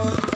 Bye.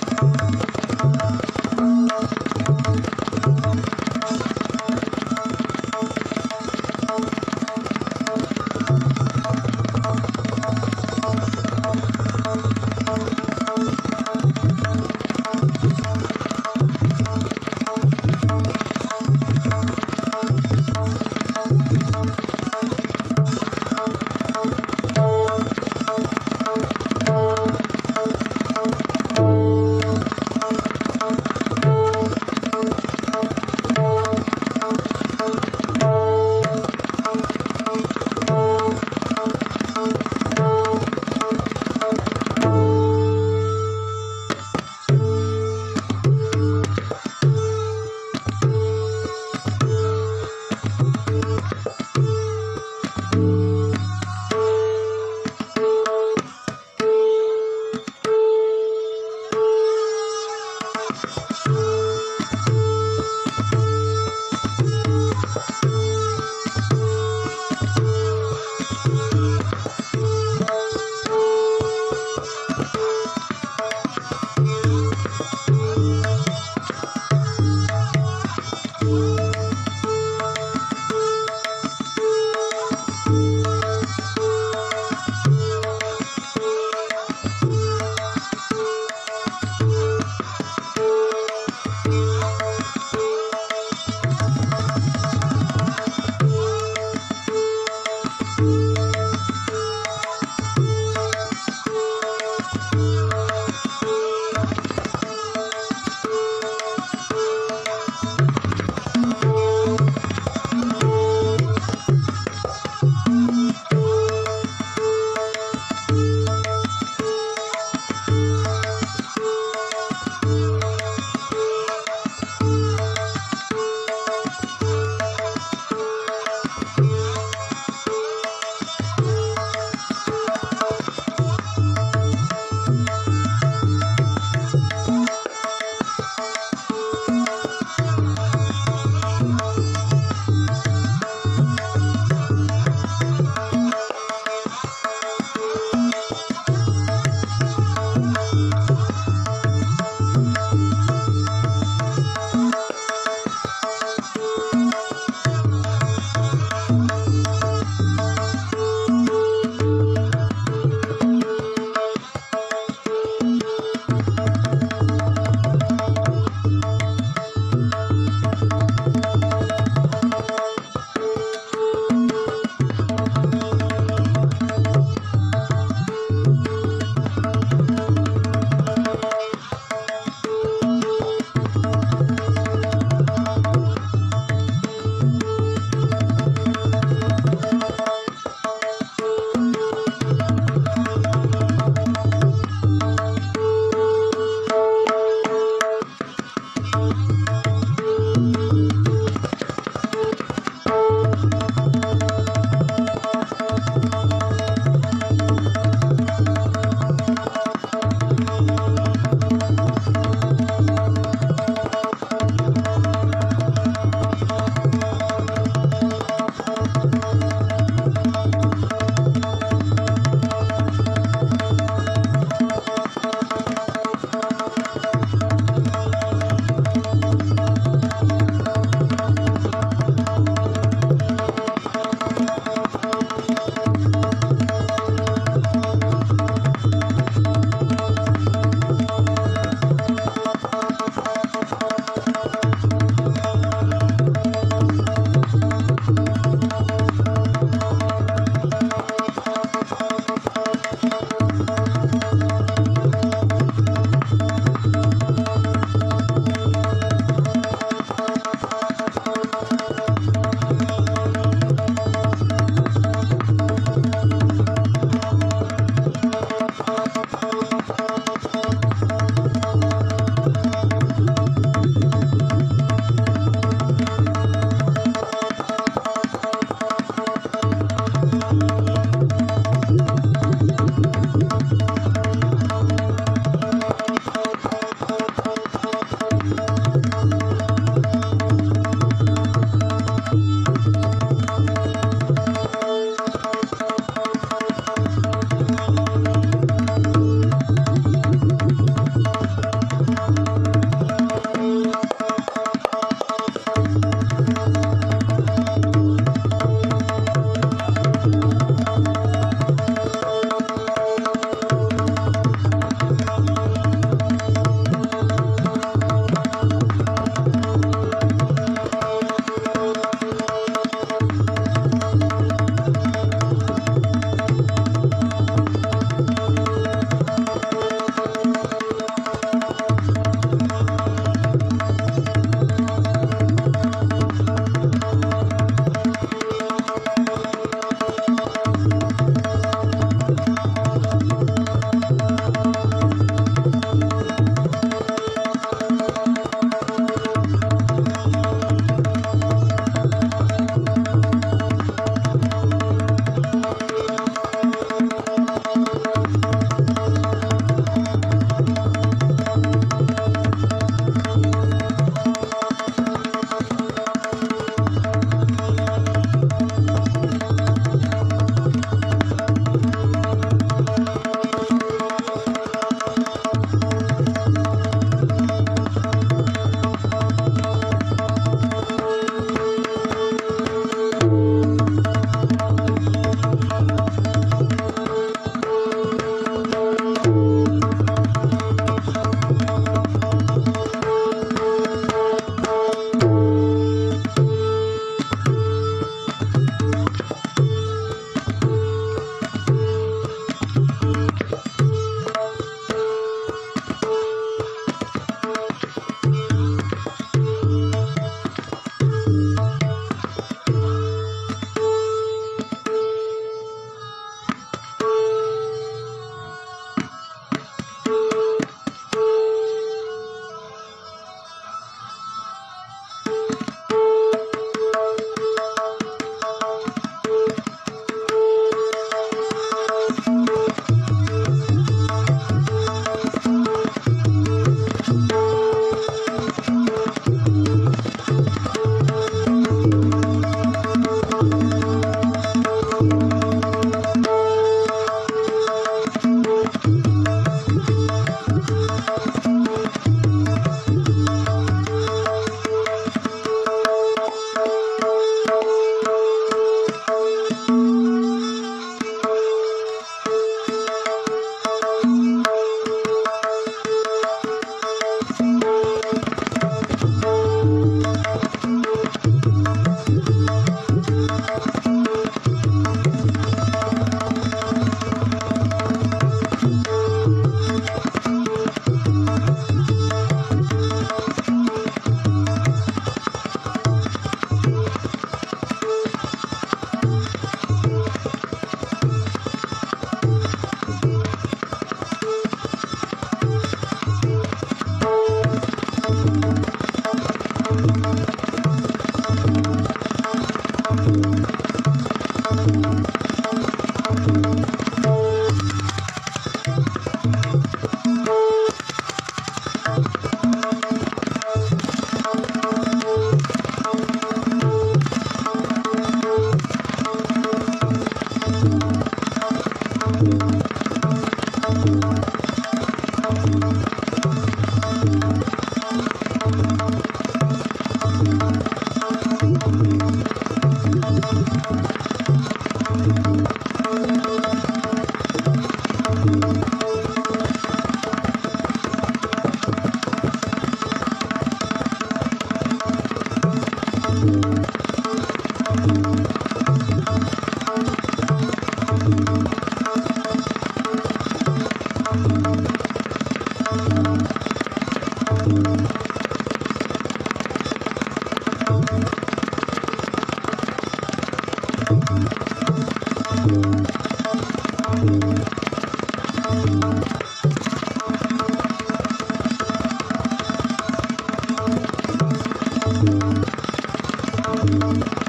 Thank